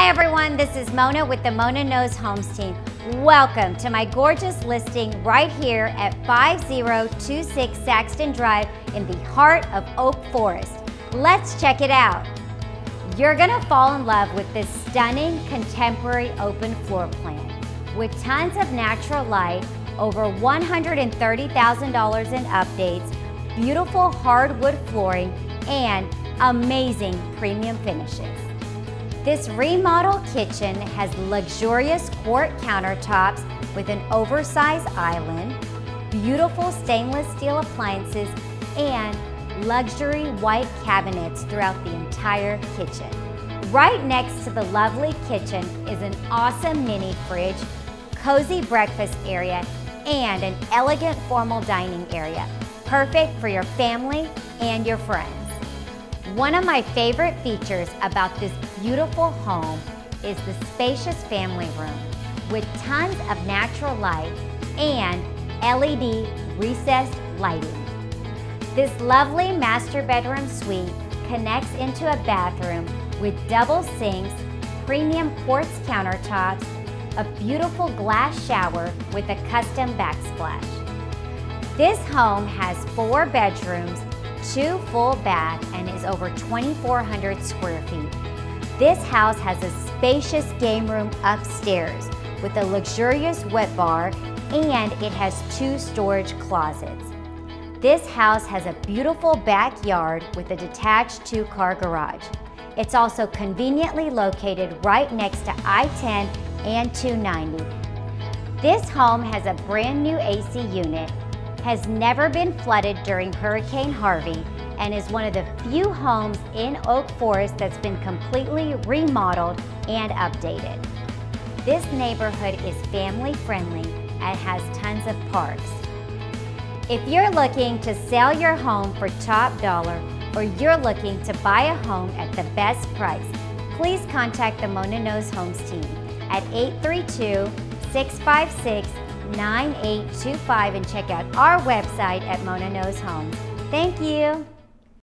Hi everyone, this is Mona with the Mona Knows Homes team. Welcome to my gorgeous listing right here at 5026 Saxon Drive in the heart of Oak Forest. Let's check it out. You're gonna fall in love with this stunning contemporary open floor plan with tons of natural light, over $130,000 in updates, beautiful hardwood flooring, and amazing premium finishes. This remodeled kitchen has luxurious quartz countertops with an oversized island, beautiful stainless steel appliances, and luxury white cabinets throughout the entire kitchen. Right next to the lovely kitchen is an awesome mini fridge, cozy breakfast area, and an elegant formal dining area, perfect for your family and your friends. One of my favorite features about this beautiful home is the spacious family room with tons of natural light and LED recessed lighting. This lovely master bedroom suite connects into a bathroom with double sinks, premium quartz countertops, a beautiful glass shower with a custom backsplash. This home has four bedrooms two full baths and is over 2,400 square feet. This house has a spacious game room upstairs with a luxurious wet bar and it has two storage closets. This house has a beautiful backyard with a detached two-car garage. It's also conveniently located right next to I-10 and 290. This home has a brand new AC unit has never been flooded during Hurricane Harvey and is one of the few homes in Oak Forest that's been completely remodeled and updated. This neighborhood is family friendly and has tons of parks. If you're looking to sell your home for top dollar or you're looking to buy a home at the best price, please contact the Mona Knows Homes team at 832 656 9825 and check out our website at Mona Knows Homes. Thank you.